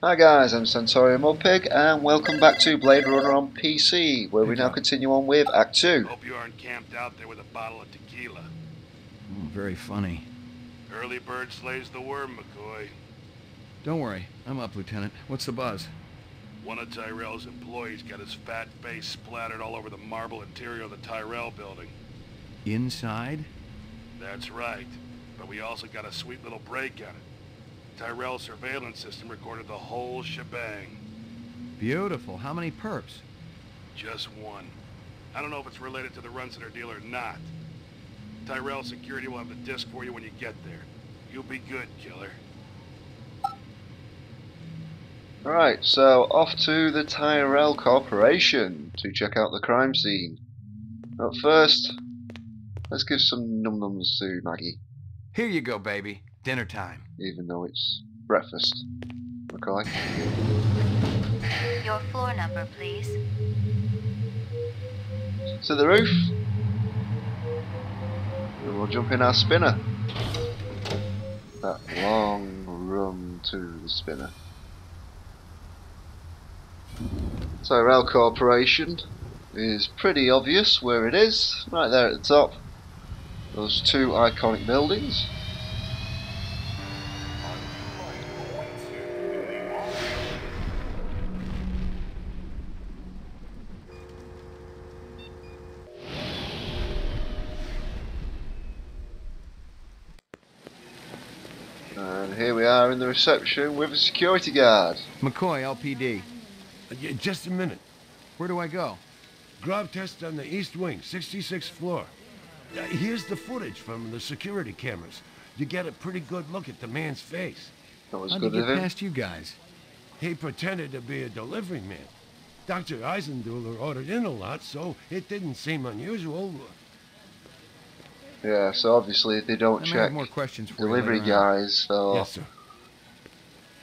Hi guys, I'm Centaurian Mudpig and welcome back to Blade Runner on PC, where we now continue on with Act 2. Hope you aren't camped out there with a bottle of tequila. Oh, very funny. Early bird slays the worm, McCoy. Don't worry, I'm up, Lieutenant. What's the buzz? One of Tyrell's employees got his fat face splattered all over the marble interior of the Tyrell building. Inside? That's right. But we also got a sweet little break on it. Tyrell's surveillance system recorded the whole shebang. Beautiful. How many perps? Just one. I don't know if it's related to the Runciter deal or not. Tyrell security will have the disc for you when you get there. You'll be good, killer. Alright, so off to the Tyrell Corporation to check out the crime scene. But first, let's give some num-nums to Maggie, Here you go, baby. Dinner time. even though it's breakfast. McCoy. Your floor number, please. To the roof. And we'll jump in our spinner. That long run to the spinner. Tyrell Corporation is pretty obvious where it is, right there at the top. Those two iconic buildings. Are in the reception with a security guard. McCoy, LPD. Uh, yeah, just a minute. Where do I go? Grav test on the east wing, 66th floor. Uh, here's the footage from the security cameras. You get a pretty good look at the man's face. That was How'd he good of get him. past you guys? He pretended to be a delivery man. Dr. Eisenduller ordered in a lot, so it didn't seem unusual. Yeah, so obviously they don't I check have more questions for delivery you later on. guys for Yes, sir.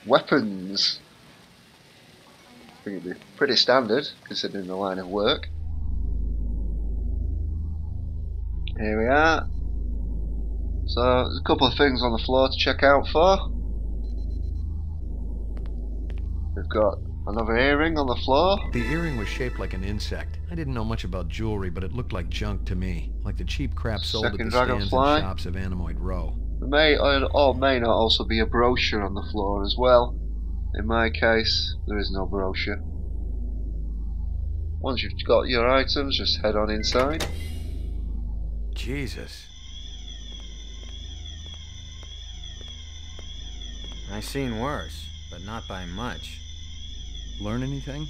Weapons. I think it'd be pretty standard considering the line of work. Here we are. So there's a couple of things on the floor to check out for. We've got another earring on the floor. The earring was shaped like an insect. I didn't know much about jewelry, but it looked like junk to me. Like the cheap crap sold Second at the stands and shops of Animoid Row. There may or, or may not also be a brochure on the floor as well. In my case, there is no brochure. Once you've got your items, just head on inside. Jesus. I've seen worse, but not by much. Learn anything?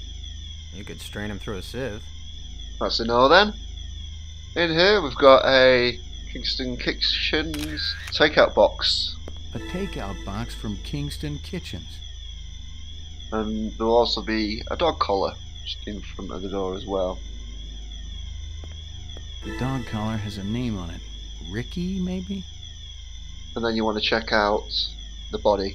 You could strain him through a sieve. That's a no then. In here we've got a Kingston Kitchens takeout box. A takeout box from Kingston Kitchens. And there'll also be a dog collar just in front of the door as well. The dog collar has a name on it. Ricky, maybe? And then you want to check out the body.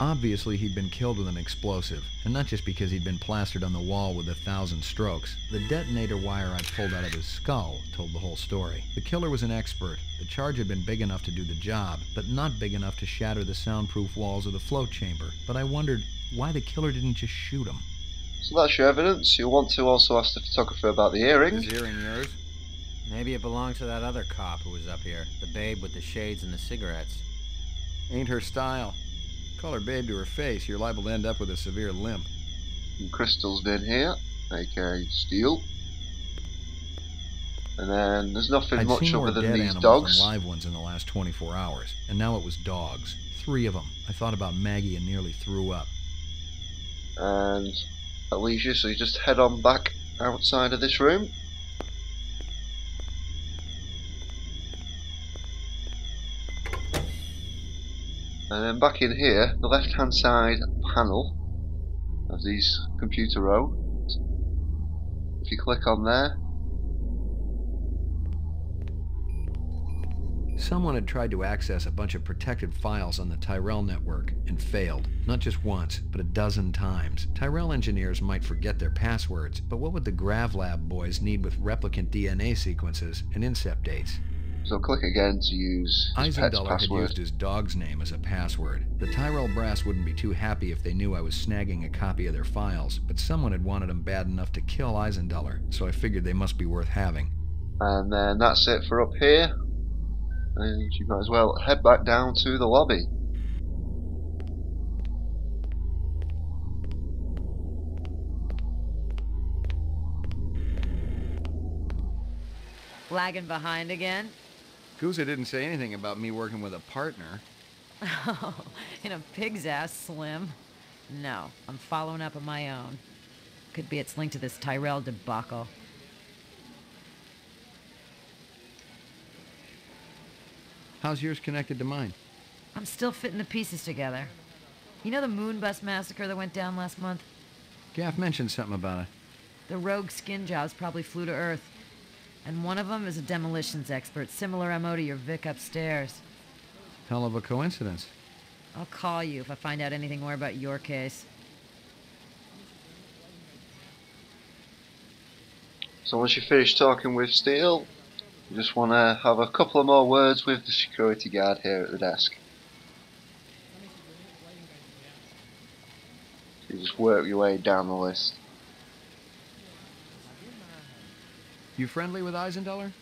Obviously, he'd been killed with an explosive, and not just because he'd been plastered on the wall with a thousand strokes. The detonator wire I pulled out of his skull told the whole story. The killer was an expert. The charge had been big enough to do the job, but not big enough to shatter the soundproof walls of the float chamber. But I wondered why the killer didn't just shoot him. So that's your evidence. You'll want to also ask the photographer about the earring. Is earring yours? Maybe it belonged to that other cop who was up here. The babe with the shades and the cigarettes. Ain't her style. Call her babe to her face, you're liable to end up with a severe limp. And Crystal's been here, aka Steele. And then there's nothing I'd much more other than dead these dogs. than live ones in the last 24 hours, and now it was dogs. Three of them. I thought about Maggie and nearly threw up. And that leaves you, so you just head on back outside of this room. And then back in here, the left hand side panel of these computer row. If you click on there, Someone had tried to access a bunch of protected files on the Tyrell network and failed. Not just once, but a dozen times. Tyrell engineers might forget their passwords, but what would the GravLab boys need with replicant DNA sequences and incept dates? So click again to use his pet's Eisenduller had used his dog's name as a password. The Tyrell brass wouldn't be too happy if they knew I was snagging a copy of their files, but someone had wanted them bad enough to kill Eisenduller, so I figured they must be worth having. And then that's it for up here. And you might as well head back down to the lobby. Lagging behind again? Guza didn't say anything about me working with a partner. Oh, in a pig's ass, Slim. No, I'm following up on my own. Could be it's linked to this Tyrell debacle. How's yours connected to mine? I'm still fitting the pieces together. You know the Moonbus massacre that went down last month? Gaff mentioned something about it. The rogue skin jobs probably flew to Earth. And one of them is a demolitions expert, similar MO to your Vic upstairs. Hell of a coincidence. I'll call you if I find out anything more about your case. So once you finish talking with Steele, you just want to have a couple of more words with the security guard here at the desk. You just work your way down the list. You friendly with Eisenduller?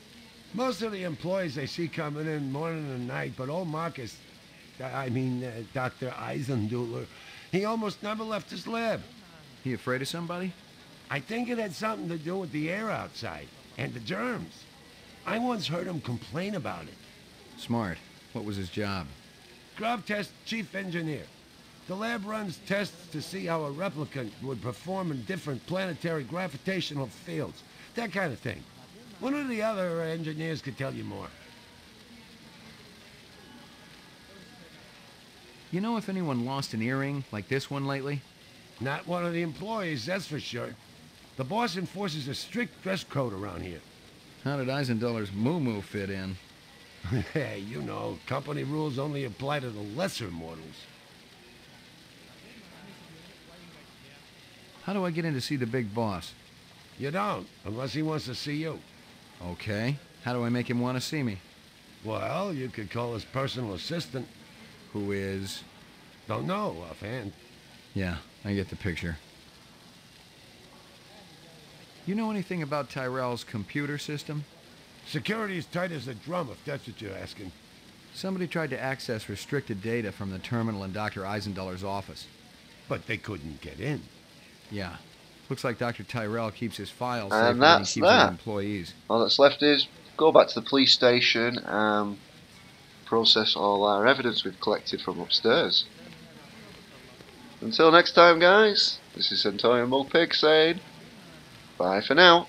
Most of the employees I see coming in morning and night, but old Marcus, I mean, uh, Dr. Eisenduller, he almost never left his lab. He afraid of somebody? I think it had something to do with the air outside and the germs. I once heard him complain about it. Smart. What was his job? Grav test chief engineer. The lab runs tests to see how a replicant would perform in different planetary gravitational fields. That kind of thing. One of the other engineers could tell you more. You know if anyone lost an earring like this one lately? Not one of the employees, that's for sure. The boss enforces a strict dress code around here. How did Eisenduller's moo-moo fit in? hey, you know, company rules only apply to the lesser mortals. How do I get in to see the big boss? You don't, unless he wants to see you. Okay. How do I make him want to see me? Well, you could call his personal assistant. Who is... Don't know offhand. Yeah, I get the picture. You know anything about Tyrell's computer system? Security's tight as a drum, if that's what you're asking. Somebody tried to access restricted data from the terminal in Dr. Eisenduller's office. But they couldn't get in. Yeah. Looks like Dr. Tyrell keeps his files And safer than he that's keeps his that. employees. All that's left is go back to the police station and process all our evidence we've collected from upstairs. Until next time, guys, this is Centaurian Mudpig saying bye for now.